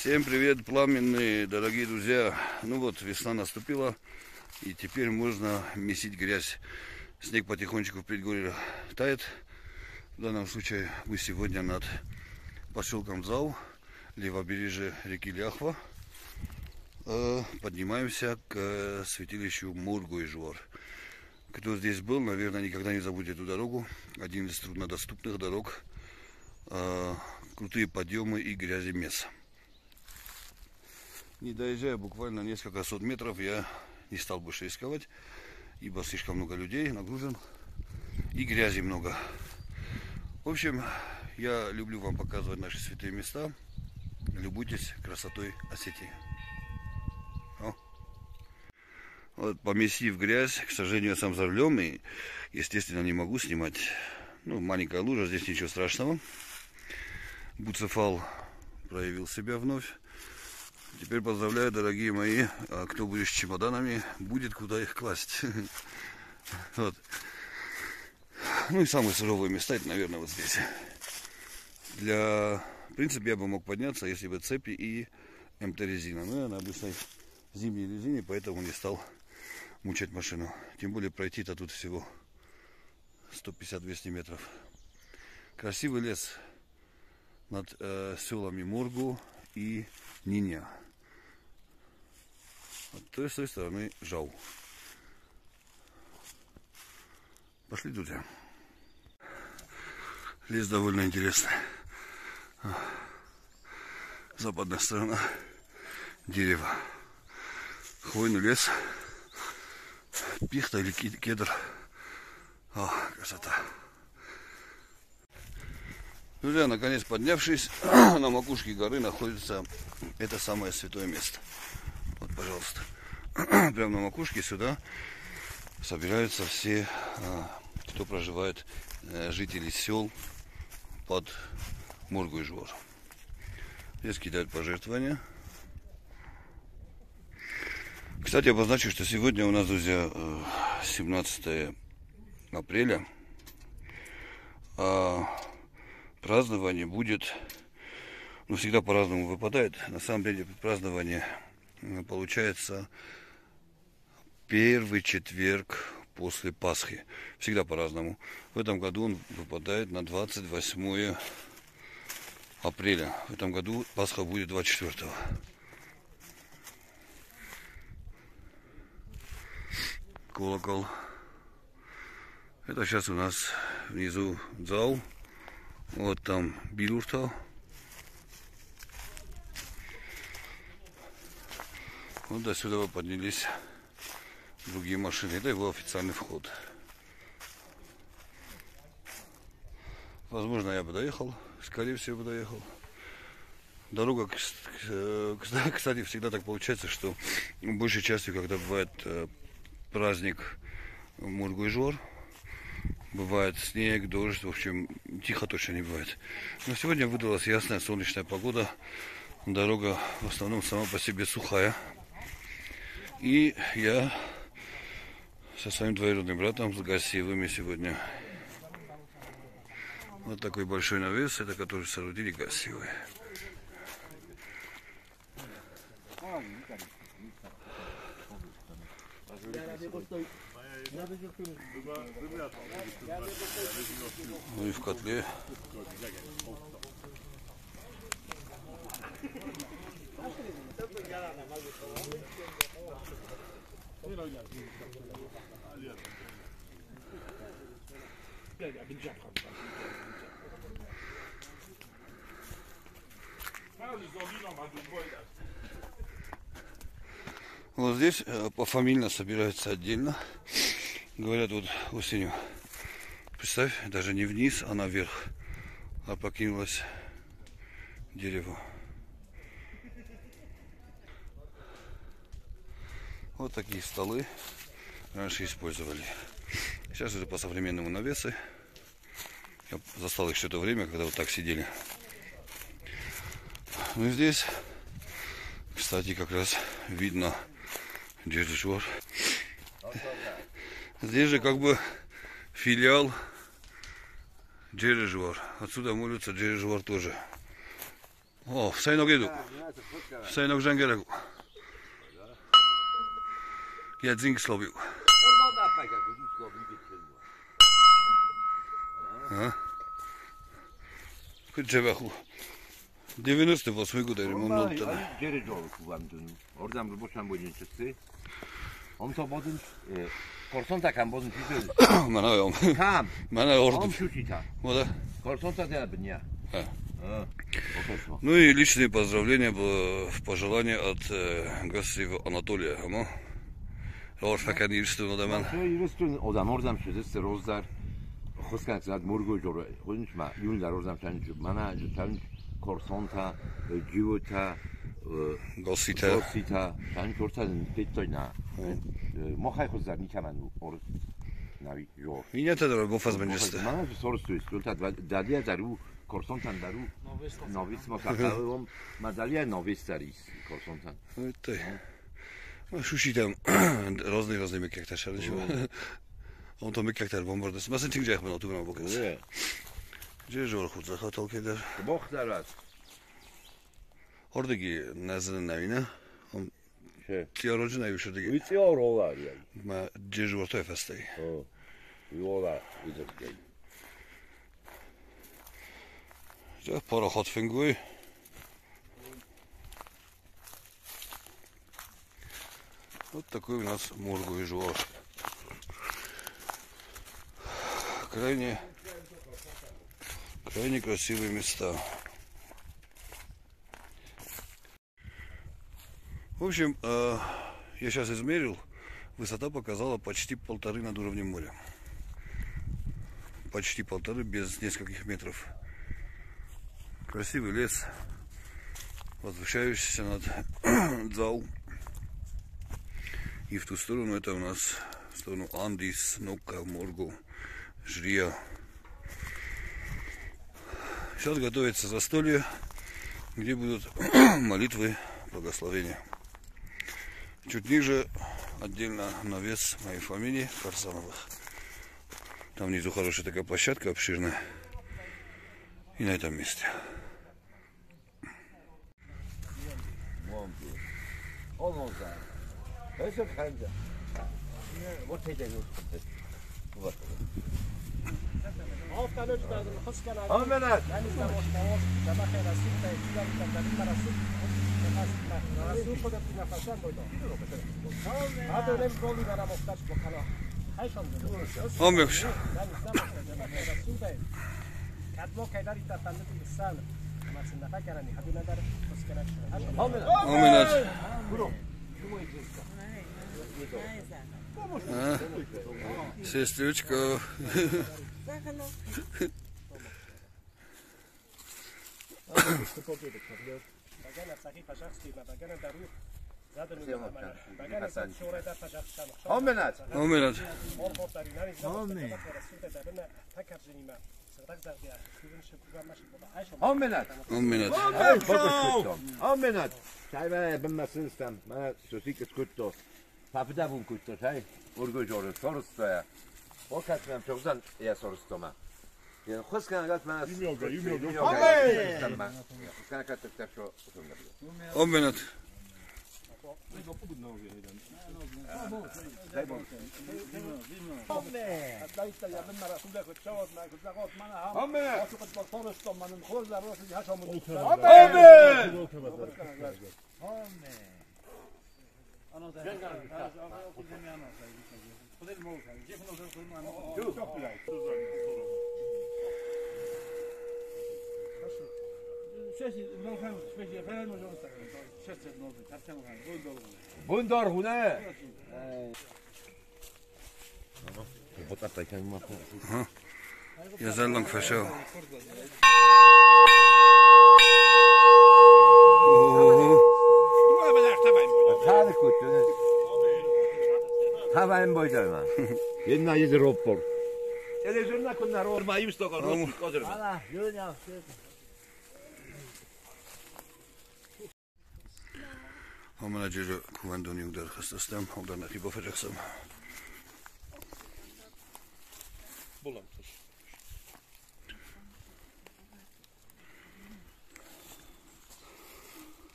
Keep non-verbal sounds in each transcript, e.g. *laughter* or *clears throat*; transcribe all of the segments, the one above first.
Всем привет, пламенные, дорогие друзья. Ну вот, весна наступила, и теперь можно месить грязь. Снег потихонечку в предгорье тает. В данном случае мы сегодня над поселком Зау, левобережье реки Ляхва, э, поднимаемся к э, святилищу Мургу и Жуар. Кто здесь был, наверное, никогда не забудет эту дорогу. Один из труднодоступных дорог. Э, крутые подъемы и грязи меса. Не доезжая буквально несколько сот метров, я не стал больше рисковать, ибо слишком много людей нагружен и грязи много. В общем, я люблю вам показывать наши святые места. Любуйтесь красотой Осетии. О. Вот, поместив грязь, к сожалению, я сам за рулем и, естественно, не могу снимать. Ну, маленькая лужа, здесь ничего страшного. Буцефал проявил себя вновь. Теперь поздравляю, дорогие мои, а кто будет с чемоданами, будет куда их класть. *laughs* Вот. Ну и самые суровые места, это, наверное, вот здесь. Для... В принципе, я бы мог подняться, если бы цепи и МТ-резина. Но я на обычной зимней резине, поэтому не стал мучать машину. Тем более пройти-то тут всего 150-200 метров. Красивый лес над э, селами Мургу и Ниня. А с той стороны Жау. Пошли, друзья. Лес довольно интересный. Западная сторона. Дерево. Хвойный лес. Пихта или кедр. О, красота. Друзья, наконец поднявшись, *clears throat* на макушке горы находится это самое святое место. Вот, пожалуйста. *clears throat* Прямо на макушке сюда собираются все, а, кто проживает, э, жители сел под Мургу и Жвор. Здесь кидают пожертвования. Кстати, обозначу, что сегодня у нас, друзья, 17 э, апреля. А празднование будет, ну, всегда по-разному выпадает. На самом деле, празднование получается первый четверг после Пасхи. Всегда по-разному. В этом году он выпадает на 28 апреля. В этом году Пасха будет 24. Колокол. Это сейчас у нас внизу зал. Вот там Билуртал. Вот до сюда поднялись другие машины. Это его официальный вход. Возможно, я бы доехал. Скорее всего, бы доехал. Дорога, *laughs* кстати, всегда так получается, что большей частью, когда бывает э, праздник Мургуйжор, бывает снег, дождь, в общем, тихо точно не бывает. Но сегодня выдалась ясная солнечная погода. Дорога в основном сама по себе сухая. И я со своим двоюродным братом, с Гасиевыми сегодня. Вот такой большой навес, это который соорудили Гасиевы. Ну и в котле. Вот здесь э, пофамильно собираются отдельно. Говорят, вот осенью, представь, даже не вниз, а наверх опрокинулось дерево. Вот такие столы раньше использовали. Сейчас это по современному навесы. Я застал их что-то время, когда вот так сидели. Ну и здесь, кстати, как раз видно дирижер. Здесь же как бы филиал дирижер. Отсюда молятся дирижер тоже. O, Sejnog jedu. Sejnog żęgeregu. Jedzink slobił. Kırçebehu. 98 года ремонт да. Geri doğru kullandım. Oradan bir boşan boyunca çıktı. Om to bodun, korson takan bodun çiziyoruz. Mana jo. Tam, Mana ordu. şu çita. Moda. Korson ta dela bnia. А. А, Poszło. Ну и личные поздравления, пожелания от э, гостя Анатолия. Norrfäcken i Stöden. Odam ordam się zesce rozdar. Choskak zad murgu joro. Chodź ma junda rozdam czan mana czan korsonta dziwota گسیتا گسیتا چند کرتا دیتا نه ما خیلی خود زرنی کمن اور نوی جور این یه داره گفت از بنجسته من از سور سویس دلتا دلی از درو کورسون تن درو نویس ما سخته هم مدلی نویس دریست کورسون تن Sushi tam *clears throat* rozný, rozný myk, jak tašel, že? Uh. On to myk, jak tam bombard, to jsem asi tím, že jak byl, tu byl vůbec. No gdzie jest Orchut? Zachotol kiedy? Boch teraz. Ordygi na zelen na wina. Ty o rodzinę już ordygi. I ty o rola. Ma gdzie jest Orchut? Efe stej. I ola. Gdzie jest Porochot Fingui? Gdzie jest Porochot Fingui? Вот такой у нас моргу и жуаш. Крайне, крайне красивые места. В общем, э, я сейчас измерил, высота показала почти полторы над уровнем моря. Почти полторы, без нескольких метров. Красивый лес, возвышающийся над *clears throat* Дзау. И в ту сторону это у нас, в сторону Андис, Нокка, Моргу, Жрия. Сейчас готовится застолье, где будут *clears throat* молитвы, благословения. Чуть ниже отдельно навес моей фамилии Карсановых. Там внизу хорошая такая площадка обширная. И на этом месте. Esef Hamza. وتجي عملت هم بيخش عملت А, сестрючка. آمنت آمنت آمنت ომენად ომენად აი ბოკოსკუტო ომენად ჩაიბარე ბმასენსტამ მანა სუსიკსკუტო папдабун кутто тай ургожоро сорстоя окатмам чогдан я сорстома я хоскан гат мана имёга имёга омена хоскан каттак шо омена Olmazlar. Öyle kanca. Bu teyze yok. Ahmet. Omyks. Ahmet. Ominat. Сестричка. Ahmet. Ominat. Ahmet. Ominat. Ahmet. Sai bana ben masınsam. Bana sosik skutto. Papıda bun kutto sai. Urgu joru sorusto ya. O بندر هنا يا زلم فشو Хаваем бойдой ма. Една из ропор. Телевизор на кон на ропор. Ма им сто кон ропор. Ала, людям. Am menadjerë ku vendoni درخست استم të stem, o dërnë e kibo یار جور të shumë.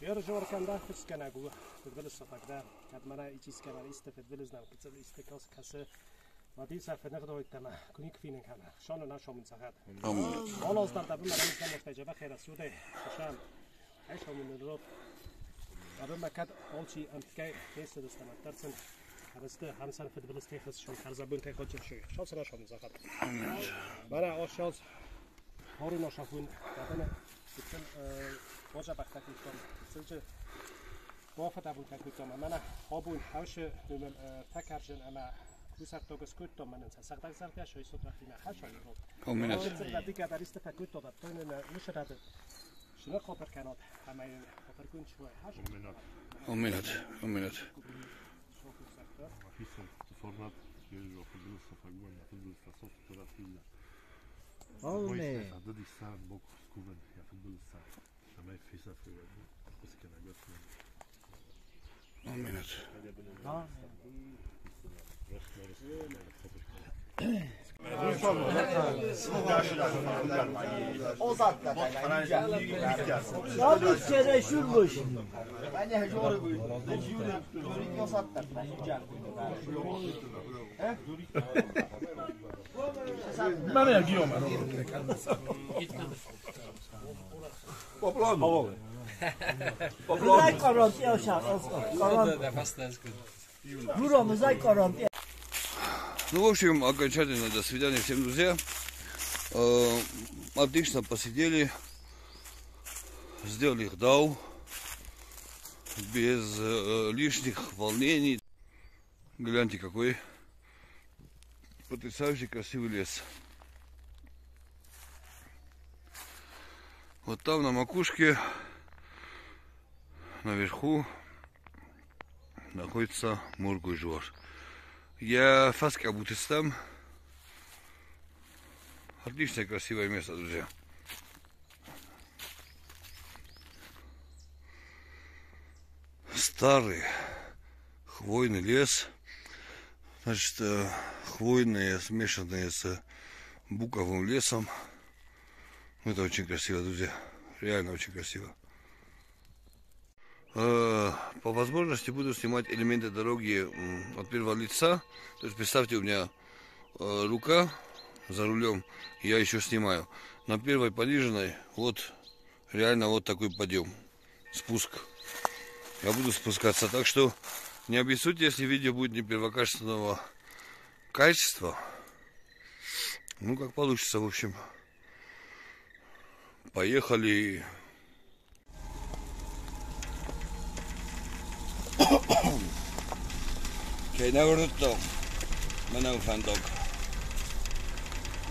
يرجع كان ده في السكنة جوا في البلد الصفاق ده كانت مرة يجي سكنة إستا في البلد زنا كنت إستا كاس كاس ما دي سافر نقدر يتما كوني كفينا كان شان لنا شو من سخات سوده. آمون اما مکات آلچی امکای تست دست ما ترسن هرست هم سر فدبلس تیخس شون هر زبون تیخ آلچی شوی شانس را شامون زخد برای آشالز هارون آشافون بدن بکن باجا بخت تکلیف کنم سل چه بافت ابون تکلیف کنم من آبون هاش دومن تکرشن اما کوسر توگس کوت تو من انسا سخت اگر زرگیش های سود وقتی من خشایی رو کومینش دیگه در ایست تکوت Zowel koper cannot, I mean, koper kunt zo hash. Onminut. Onminut, onminut. ما فيش صفرنات يرجعوا يفضلوا O zaten Ya şurmuş. Ben. De hacı oraya buyurdum. Hacı Ну, в общем, окончательно до свидания всем, друзья. Э, Отлично посидели. Сделали их дау. Без э, лишних волнений. Гляньте, какой потрясающий красивый лес. Вот там на макушке, наверху, находится Мургуйжор. Я фас как будто там. Отличное красивое место, друзья. Старый хвойный лес. Значит, э, хвойные, смешанные с буковым лесом. Это очень красиво, друзья. Реально очень красиво. Э, По возможности буду снимать элементы дороги от первого лица. То есть представьте, у меня э, рука за рулем, я еще снимаю. На первой пониженной вот реально вот такой подъем. Спуск. Я буду спускаться. Так что не обессудьте, если видео будет не первокачественного качества. Ну, как получится, в общем. Поехали. გენავრუტო მანამ ფანდოკ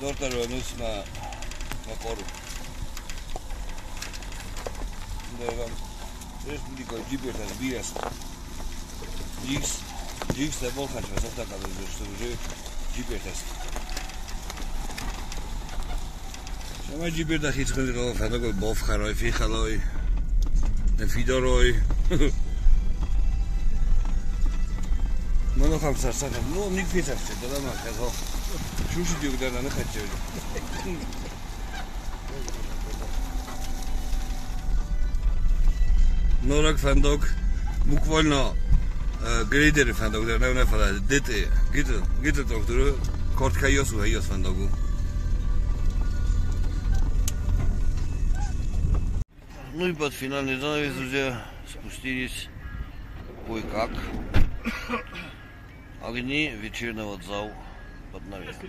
დორტერო ნუსმა მაკორო დებამ ეს მიდიკო ჯიბერთან ბიას ჯიქს ჯიქს და ბოლხაჩა სოფტაკაბეზე შევჟე ჯიბერთან шама ჯიბერდა ხიცხელი ყო ფანდოკ ბოფხაროი ფიხალოი და ფიდოროი GPS. Sama GPS das iets geloof, had ook wel bof gaan, figaloi. En Fidoroi. Monoham sarsana. Ну, не квитовцы, да дома, казал. Шуши дюк да на хотели. Норак фандок. Буквально грейдер фандок, да не фала. Дете, гито, гито доктор. Кортка йосу, йос фандогу. Ну и под финальный занавес, друзья, спустились кое-как. Огни вечернего дзау под навесом.